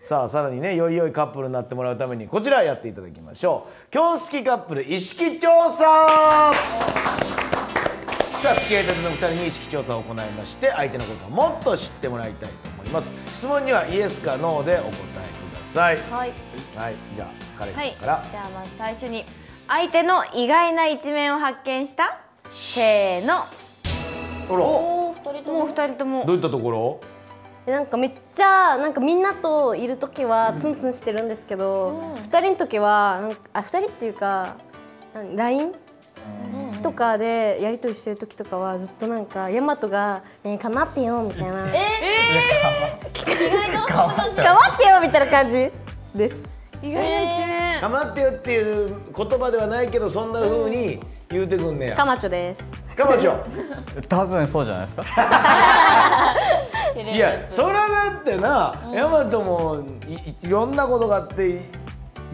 さあさらにねより良いカップルになってもらうためにこちらやっていただきましょう。今日好きカップル意識調査。さあ付き合いたての2人に意識調査を行いまして相手のことをもっと知ってもらいたいと思います。質問にはイエスかノーでお答えください。はい。はいじゃあ彼はい。から、じゃあまず最初に相手の意外な一面を発見した？せーの。ほら。おお二人とも二人とも。どういったところ？でなんかめっちゃなんかみんなといる時はツンツンしてるんですけど、二人の時はなんかあ二人っていうか LINE とかでやり取りしてる時とかはずっとなんかヤマトが「ねえかまってよ」みたいな「かま ってよ」みたいな感じ？です。意外な一面、かまってよっていう言葉ではないけどそんな風に言うてくんねや。かまちょです。かまちょ。多分そうじゃないですかいやそれはだってな、ヤマトもいいろんなことがあって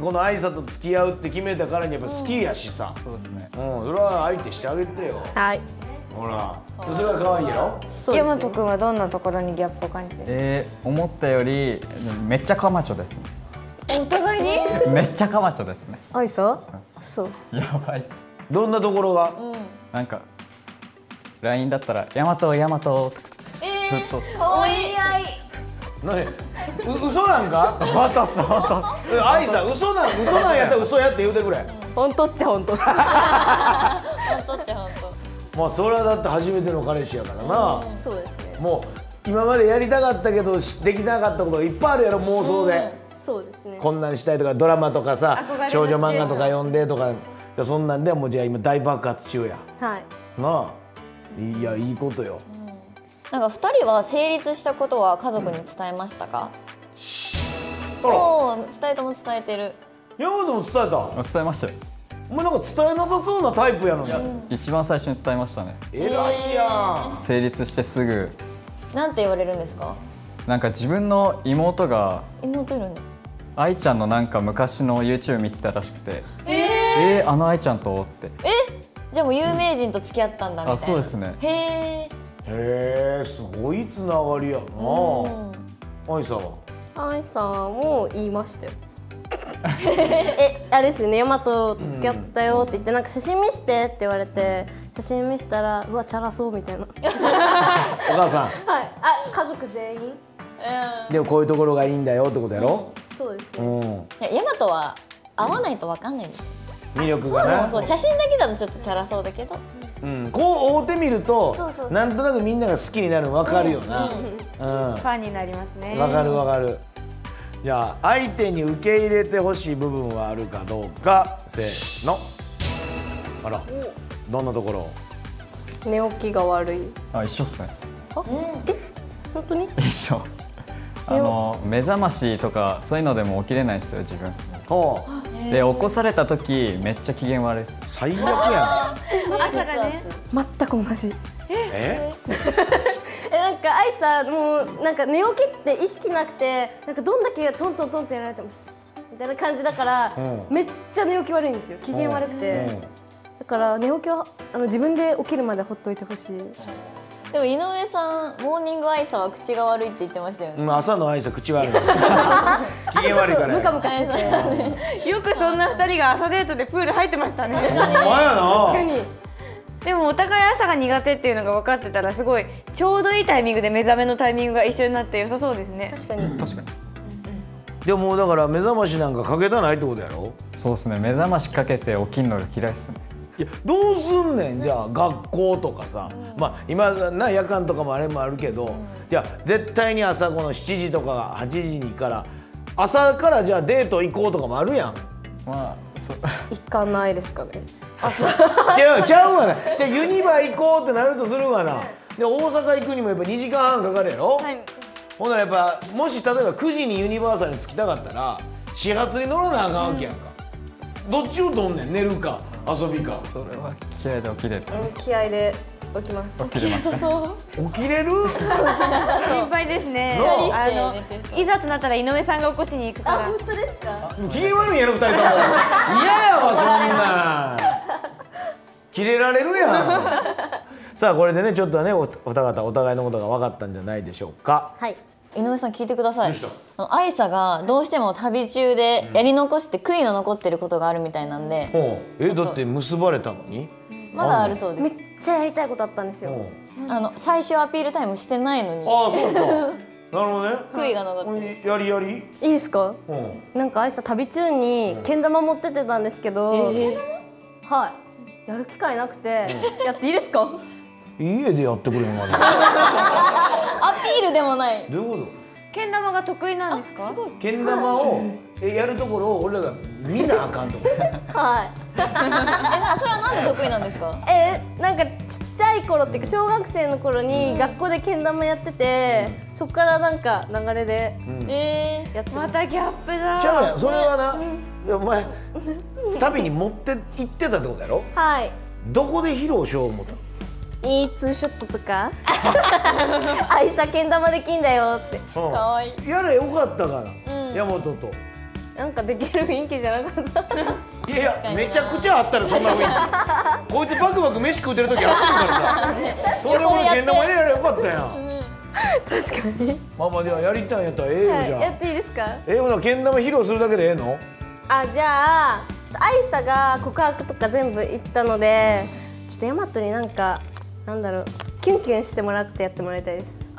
この愛さと付き合うって決めたからにやっぱ好きやしさ、そうですね。うん、それは相手してあげてよ。はい。ほらそれは可愛いやろ？そうです、ね。大和くんはどんなところにギャップを感じてる？えー、思ったよりめっちゃカマチョですね。お互いに？めっちゃカマチョですね。あいさ？そ？う。やばいっす。どんなところが、なんか LINE だったら「ヤマトヤマト」ずっと。おい合い。何？う嘘なんか「渡す渡すえ愛さ嘘なん嘘なんやったら嘘やって言うてくれ。本当っちゃ本当っす。本当っちゃ本まあそれはだって初めての彼氏やからな、そうですね。もう今までやりたかったけどしできなかったことがいっぱいあるやろ妄想で、そうですね。こんなんしたいとかドラマとかさ少女漫画とか読んでとかじゃあそんなんでもうじゃあ今大爆発中や。はい。なあ。いやいいことよ、なんか二人は成立したことは家族に伝えましたか、おお二人とも伝えてる。山本も伝えた？伝えましたよ。お前なんか伝えなさそうなタイプやのに。一番最初に伝えましたね。偉いやん。成立してすぐ。なんて言われるんですか？なんか自分の妹が妹いるんだ愛ちゃんのなんか昔の YouTube 見てたらしくて。えー、あの愛ちゃんと？って。じゃあもう有名人と付き合ったんだみたいな、あそうですね。へえへえすごいつながりやな。愛さんはアイさんも言いましたよ。え、あれですよね、ヤマト付き合ったよって言って、なんか写真見してって言われて、写真見せたら、うわ、チャラそうみたいな。お母さん。はい、あ、家族全員？でもこういうところがいいんだよってことやろ？そうですね。うん、ヤマトは会わないとわかんないんですよ。魅力がな。そう写真だけだとちょっとチャラそうだけど。うん、こう会うてみるとなんとなくみんなが好きになるの分かるよな。うん、ファンになりますね。分かる分かる。じゃあ相手に受け入れてほしい部分はあるかどうか。せーの。あら。どんなところ？寝起きが悪い。あ一緒っすね。あ、え、本当に？一緒。あの目覚ましとかそういうのでも起きれないんですよ自分。ほうで起こされた時めっちゃ機嫌悪いです最悪や朝がね全く同じ。んえ？え、なんか、アイさん、もう、なんか寝起きって意識なくて、なんかどんだけトントントンってやられても。みたいな感じだから、うんめっちゃ寝起き悪いんですよ。機嫌悪くて。うんだから寝起きはあの自分で起きるまでほっといてほしい。でも井上さんモーニングアイサは口が悪いって言ってましたよね、うん朝の挨拶口悪い。機朝ちょ嫌悪いからっとムカムやカしてて。よくそんな二人が朝デートでプール入ってましたね。確かに。でもお互い朝が苦手っていうのが分かってたらすごいちょうどいいタイミングで目覚めのタイミングが一緒になって良さそうですね。確かに。確かに。でももうだから目覚ましなんかかけたないってことやろ？そうですね。目覚ましかけて起きるのが嫌いっすねいやどうすんねん。じゃあ学校とかさ、まあ今な夜間とかもあれもあるけど、じゃあ絶対に朝この7時とか8時にから朝からじゃあデート行こうとかもあるやん。まあそ一貫ないですかね。違うちゃうわな。じゃあユニバ行こうってなるとするわな。で大阪行くにもやっぱ2時間半かかるやろ、はい。ほんならやっぱもし例えば9時にユニバーサルに着きたかったら始発に乗らなあかんわけやんか、どっちをとんねん寝るか遊びか。それは嫌いで起きれる。うん気合で起きます。起きれますか 起きれる？心配ですね。どうあのいざとなったら井上さんが起こしに行くから。あ本当ですか？機嫌悪いんやろ二人とも。嫌やわそんな。んキレられるやん。さあこれでねちょっとねおお二方お互いのことが分かったんじゃないでしょうか。はい。井上さん聞いてください。あの愛沙がどうしても旅中でやり残して悔いの残ってることがあるみたいなんで。ほう。えだって結ばれたのに？まだあるそうでめっちゃやりたいことあったんですよ。あの最終アピールタイムしてないのに。うああそうか。なるほどね。悔いが残ってる。やりやり？いいですか？う。んなんかあいさ旅中にけん玉持ってってたんですけど、はい。やる機会なくて、やっていいですか？家でやってくれんかな？ア ピールでもない。どういうこけん玉が得意なんですか？けん玉をえやるところを俺らが見なあかんとこ。はい。えなそれはなんで得意なんですか？えーなんかちっちゃい頃っていうか小学生の頃に学校でけん玉やってて、そこからなんか流れでえやってます、またギャップだ。ちゃうやん。それはな、いやお前旅に持って行ってたってことやろ？はい。どこで披露しよう思った？のいいツーショットとか。あいさけん玉できんだよって。うん。かわいい。やれよかったから、山本と。なんかできる雰囲気じゃなかった。いやいやめちゃくちゃあったらそんな雰囲気。こいつバクバク飯食うてる時あってるからさ。それ俺けん玉入れられよかったやん。確かに、まあまあではやりたいんやったらええよじゃあ、はい、やっていいですか？ええほなけん玉披露するだけでええの？あじゃあちょっとアイサが告白とか全部言ったのでちょっとヤマトになんかなんだろうキュンキュンしてもらってやってもらいたいです。